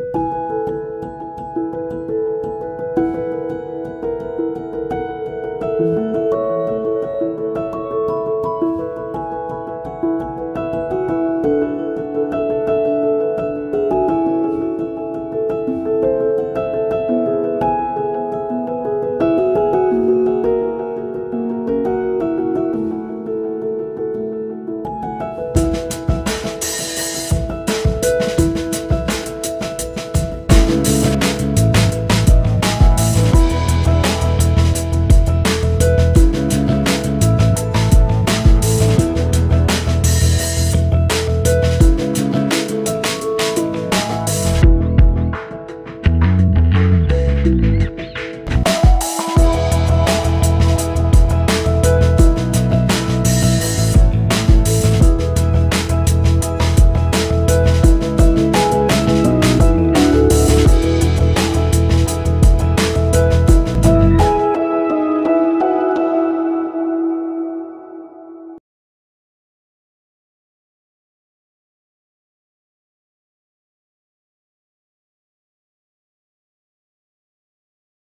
you